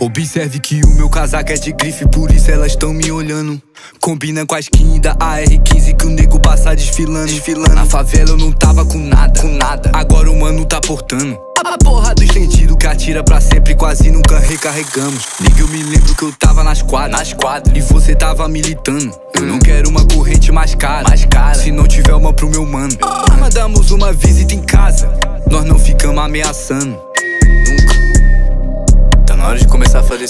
Observe que o meu casaco é de grife, por isso elas estão me olhando. Combina com a skin da AR-15 que o nego passa desfilando. desfilando. Na favela eu não tava com nada, com nada. Agora o mano tá portando. A porra do estendido que atira pra sempre, quase nunca recarregamos. Liga, eu me lembro que eu tava nas quadras, nas quadras. E você tava militando. Eu não quero uma corrente mais cara, mais cara. Se não tiver uma pro meu mano. Mandamos uma visita em casa, nós não ficamos ameaçando.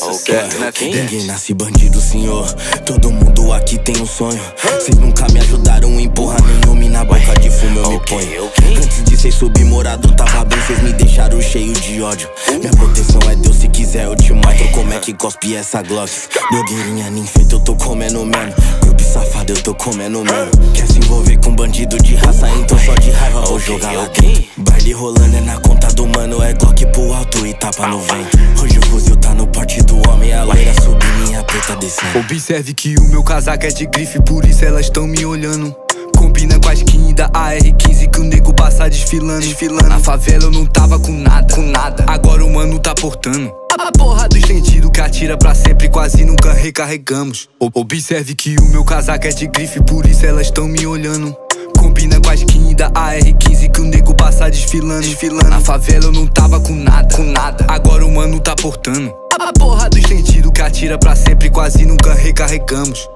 A sucesso, né, filho? Ninguém nasce bandido, senhor. Todo mundo aqui tem um sonho. Vocês nunca me ajudaram, empurra nenhuma e na boca de fumo eu me ponho. Antes de ser submorado, tava bem, vocês me deixaram cheio de ódio. Minha proteção é Deus, se quiser eu te mostro como é que cospe essa Glock. Blogueirinha ninfeita, eu tô comendo mesmo. Grupo safado, eu tô comendo mesmo. Quer se envolver com bandido de raça, então só de raiva vou jogar lá dentro. Baile rolando é na conta do mano, é Glock pro alto e tapa no vento. Hoje fuzil tá no porte do homem, a loira minha preta descendo. Observe que o meu casaco é de grife, por isso elas tão me olhando. Combina com a skin da AR-15 que o nego passa desfilando. desfilando. Na favela eu não tava com nada, com nada. Agora o mano tá portando. A porra do estendido que atira pra sempre, quase nunca recarregamos. Observe que o meu casaco é de grife, por isso elas tão me olhando. Combina com a skin da AR-15 que o nego passa desfilando. desfilando. Na favela eu não tava com nada, com nada. Agora o mano tá portando. A porra do estendido que atira pra sempre, quase nunca recarregamos.